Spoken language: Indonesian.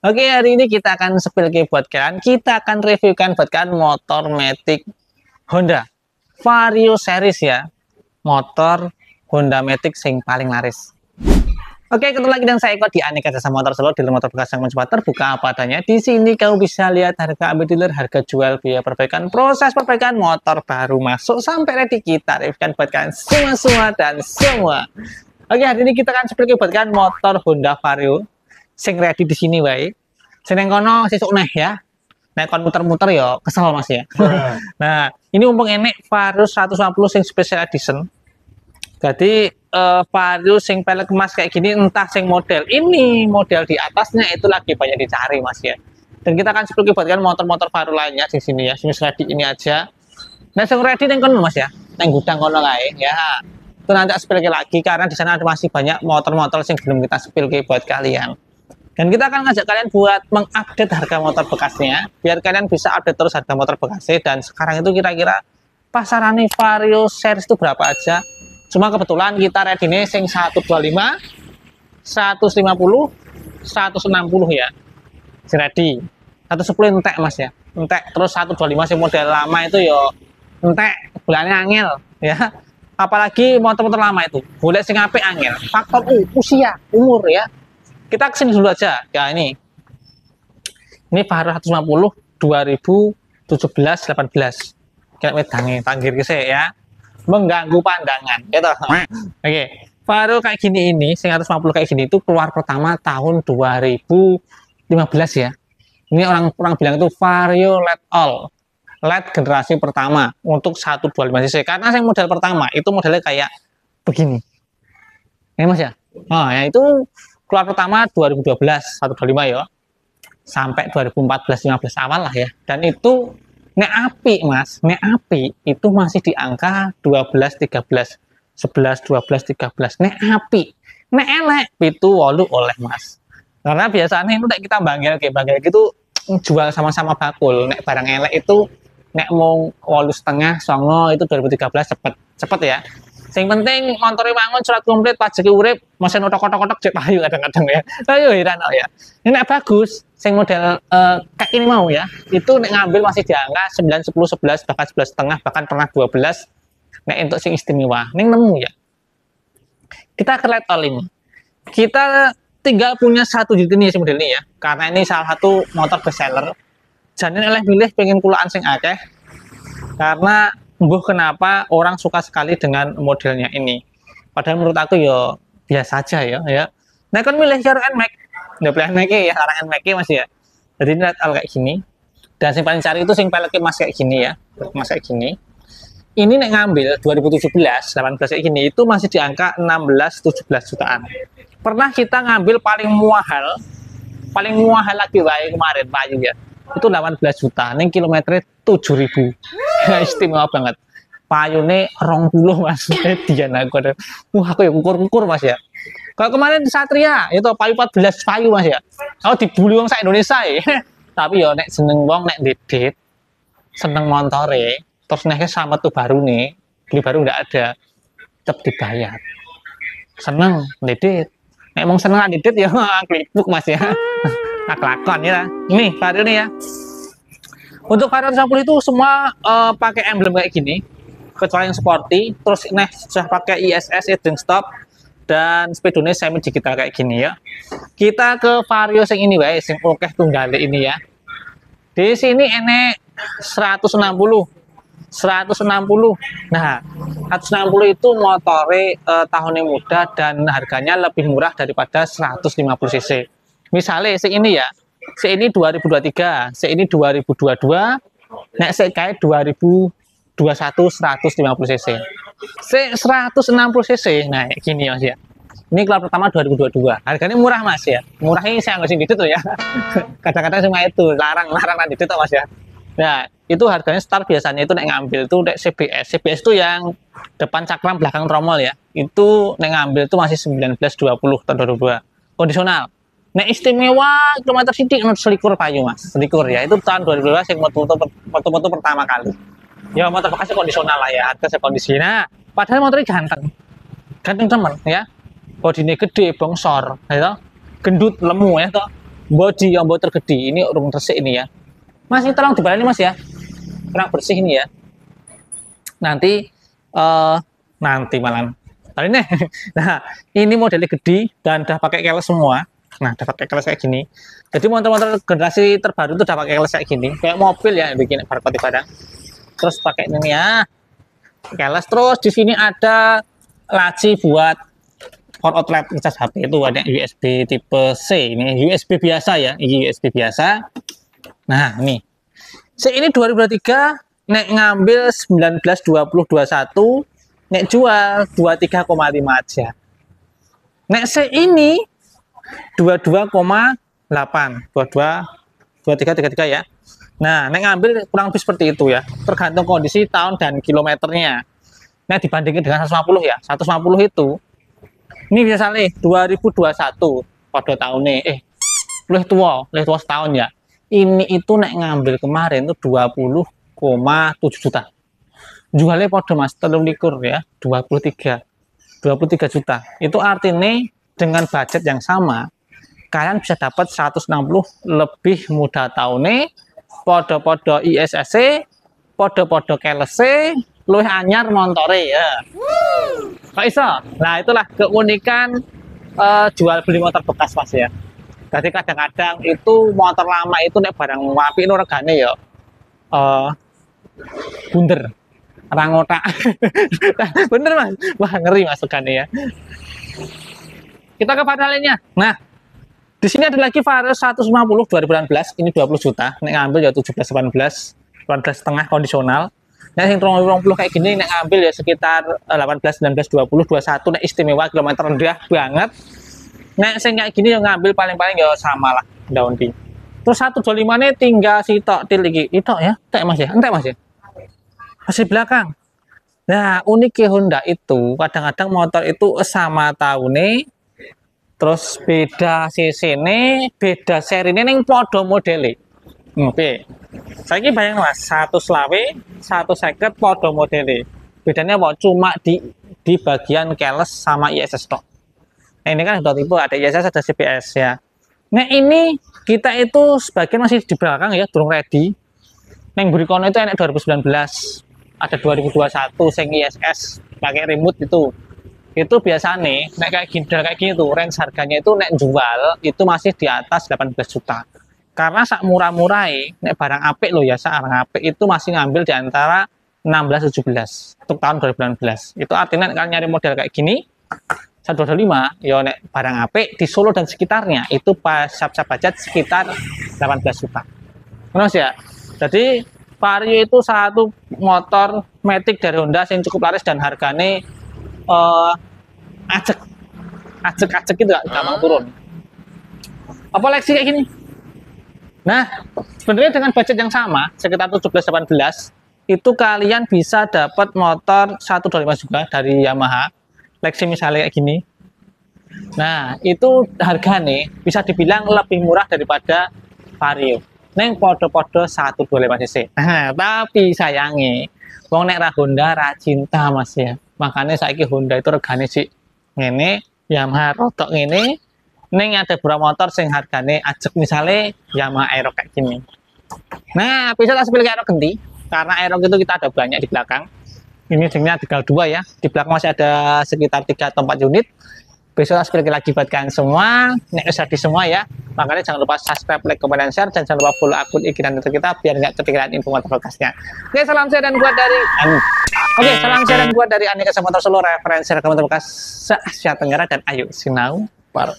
Oke, hari ini kita akan spill buat kalian. Kita akan reviewkan buat kalian motor Matic Honda Vario series ya. Motor Honda Matic yang paling laris. Oke, ketemu lagi dengan saya Eko di Aneka Jasa Motor Solo, di motor bekas yang mencoba terbuka apa adanya. Di sini kamu bisa lihat harga ambil dealer, harga jual, biaya perbaikan, proses perbaikan motor baru masuk sampai ready kita reviewkan buat kalian semua semua dan semua. Oke, hari ini kita akan seperti buat kalian motor Honda Vario sing ready di sini wae. Sing kono sesuk neh ya. Nek kon muter-muter ya kesel Mas ya. nah, ini mumpung enek Varus 150 sing special edition. Jadi uh, Varus sing pelek emas kayak gini entah sing model ini model di atasnya itu lagi banyak dicari Mas ya. Dan kita akan seperti buatkan motor-motor baru lainnya di sini ya. Sing ready ini aja. Nah, sing ready neng kono Mas ya. Neng gudang kono kae ya. Itu nanti spill lagi karena di sana masih banyak motor-motor yang belum kita spill buat kalian. Dan kita akan ngajak kalian buat mengupdate harga motor bekasnya, biar kalian bisa update terus harga motor bekasnya. Dan sekarang itu kira-kira pasaran Vario series itu berapa aja. Cuma kebetulan kita ready nih sing 125, 150, 160 ya. Si ready. 110 entek mas ya. Entek. Terus 125 sing model lama itu yo entek. Bulannya angel ya. Apalagi motor-motor lama itu. Boleh sing apik angel. Faktor uh, usia, umur ya kita ke sini dulu aja. Ya ini. Ini Fahra 150 2017 18 kayak medangi tanggir ke ya. Mengganggu pandangan gitu. Oke. Okay. Faro kayak gini ini 150 kayak gini itu keluar pertama tahun 2015 ya. Ini orang orang bilang itu Vario LED All. LED generasi pertama untuk 125 cc karena yang model pertama itu modelnya kayak begini. Ini mas ya? Oh ya itu keluar pertama 2012 125 ya. Sampai 2014 15 awal lah ya. Dan itu nek api mas. Nek api itu masih di angka 12 13 11 12 13 nek api nek elek itu walu oleh mas. Karena biasanya itu kita banggil kayak banggil gitu jual sama-sama bakul. Nek barang elek itu nek mau walu setengah songo itu 2013 cepet cepet ya Sing penting montore wangun surat komplit pajak urip, mesin otok-otok-otok cek payu kadang-kadang ya. Ayo heran ya. Ini nek bagus, sing model uh, kayak ini mau ya. Itu nek ngambil masih di angka 9 10 11 bahkan 11 setengah bahkan pernah 12 nek untuk sing istimewa. Ning nemu ya. Kita ke light all ini. Kita tinggal punya satu unit ini model ini ya. Karena ini salah satu motor best seller. Jadi oleh milih pengen kulaan sing akeh. Karena Mbuh kenapa orang suka sekali dengan modelnya ini. Padahal menurut aku ya biasa aja ya. ya. Nah kan milih cara NMAX. Udah pilih NMAX ya, sekarang NMAX masih ya. Jadi ini al kayak gini. Dan yang paling cari itu sing peleknya mas kayak gini ya. Mas kayak gini. Ini nek ngambil 2017, 18 kayak gini itu masih di angka 16 17 jutaan. Pernah kita ngambil paling muahal, paling muahal lagi baik kemarin Pak ya itu 18 juta. Neng kilometer 7000 istimewa banget. Payune rong puluh mas. Dia aku ada wah aku ya ukur-ukur mas ya. Kalau kemarin Satria itu payu 14 payu mas ya. Kalau dibully wong saya Indonesia ya. Tapi ya nek seneng wong nek dedit seneng montore terus neknya sama tuh baru nih beli baru nggak ada tetap dibayar. Seneng dedit nek emang seneng dedit ya klipuk mas ya lakon ya. Ini vario nih ya. Untuk vario 150 itu semua uh, pakai emblem kayak gini. Kecuali yang sporty terus ini sudah pakai ISS aging stop. Dan speedonya semi digital kayak gini ya. Kita ke vario yang ini guys yang oke tunggal ini ya. Di sini ini 160 160 nah 160 itu motore uh, tahun yang muda dan harganya lebih murah daripada 150 cc misalnya si ini ya. Si ini 2023 si ini 2022 nek si kayak 2021 150 cc. Si 160 cc nah gini mas ya. Ini keluar pertama 2022 harganya murah mas ya. Murah ini saya nggak sih gitu tuh ya. Kadang-kadang semua itu larang-larang nanti itu mas ya. Nah itu harganya start biasanya itu nek ngambil tuh nek CBS CBS itu yang depan cakram belakang tromol ya. Itu nek ngambil itu masih 19 20 tahun 2022 kondisional Nah istimewa kilometer sidik menurut selikur payu mas, selikur ya. Itu tahun 2012 yang motor-motor pertama kali. Ya motor bekasnya kondisional lah ya, harga kondisi. Nah padahal motornya ganteng, ganteng teman ya. Bodinya gede, bongsor, toh. gendut, lemu ya toh. body yang bau tergede ini urung resik ini ya. Masih tolong dibalani mas ya. Kurang bersih ini ya. Nanti uh, nanti malam. Tadi nih. Nah ini modelnya gede dan udah pakai keles semua nah udah pakai keles kayak gini. Jadi motor-motor generasi terbaru itu udah pakai keles kayak gini. Kayak mobil ya bikin barcode padang terus pakai ini ya. Keles terus di sini ada laci buat port outlet ngecas HP itu ada USB tipe C. Ini USB biasa ya ini USB biasa. Nah ini. C ini 2023 nek ngambil 19 20 21 nek jual 23,5 aja. Nek C ini 22,8 22 23 33 ya. Nah nek ngambil kurang lebih seperti itu ya tergantung kondisi tahun dan kilometernya. Nah dibandingin dengan 150 ya 150 itu ini misalnya 2021 pada tahun ini eh lebih tua lebih tua setahun ya. Ini itu naik ngambil kemarin itu 20,7 juta. Jualnya pada mas telur likur ya 23 23 juta. Itu artinya dengan budget yang sama kalian bisa dapat 160 lebih mudah tahun ini podo-podo ISSC podo-podo KLC luwih anyar montore ya Kok iso? Nah, itulah keunikan uh, jual beli motor bekas Mas ya. Jadi kadang-kadang itu motor lama itu nek barang wapi itu regane ya uh, bunder. Rangota. Bener Mas. Wah, ngeri Mas regane ya. Kita ke varian lainnya. Nah, di sini ada lagi Vario 150 2016, ini 20 juta. Nek ngambil ya 17 18, 18 setengah kondisional. Nah, yang terong rong puluh kayak gini, nek ngambil ya sekitar 18, 19, 20, 21, nek istimewa kilometer rendah banget. Nek saya kayak gini yang ngambil paling-paling ya sama lah daun di. Terus 125 nih tinggal si tok til iki. Itu ya, entek Mas ya, entek Mas ya. Masih belakang. Nah, uniknya Honda itu kadang-kadang motor itu sama tahunnya terus beda ini beda seri ini yang podo modelnya Oke. Saya bayang mas, satu selawe, satu seket podo modele. Bedanya apa? Cuma di di bagian keles sama ISS tok. Nah, ini kan sudah tipe ada ISS ada CPS ya. Nah ini kita itu sebagian masih di belakang ya, belum ready. Neng Burikono itu enak 2019, ada 2021 sing ISS pakai remote itu. Itu biasa nih, naik kayak gini, kayak gini tuh, range harganya itu naik jual itu masih di atas 18 juta. Karena sak murah-murah nek barang apik lo ya sak barang apik itu masih ngambil di antara 16 17 untuk tahun 2019 itu artinya kalian nyari model kayak gini 125 ya nek barang apik di Solo dan sekitarnya itu pas sap-sap budget sekitar 18 juta. Terus ya? Jadi Vario itu satu motor Matic dari Honda yang cukup laris dan harganya uh, acek acek acek itu gak gampang turun apa leksi kayak gini Nah, sebenarnya dengan budget yang sama, sekitar 17-18, itu kalian bisa dapat motor 125 juga dari Yamaha. Lexi misalnya kayak gini. Nah, itu harga nih bisa dibilang lebih murah daripada Vario. Neng podo-podo 125 cc. Nah, tapi sayangi, wong nek ra Honda ra cinta Mas ya. Makanya saiki Honda itu regane sih ngene, Yamaha rotok ngene, Neng ada beberapa motor sing harganya ajek misalnya Yamaha Aerox kayak gini. Nah, bisa tak pilih Aerox ganti karena Aerox itu kita ada banyak di belakang. Ini jengnya tinggal dua ya. Di belakang masih ada sekitar tiga atau empat unit. Besok tak pilih lagi buat kalian semua. Nek di semua ya. Makanya jangan lupa subscribe, like, comment, dan share. Dan jangan lupa follow akun IG dan Twitter kita biar nggak ketinggalan info motor bekasnya. Oke, salam share dan buat dari Oke, salam share dan buat dari Anika Motor Solo referensi rekaman bekas se Asia Tenggara dan ayo sinau baru.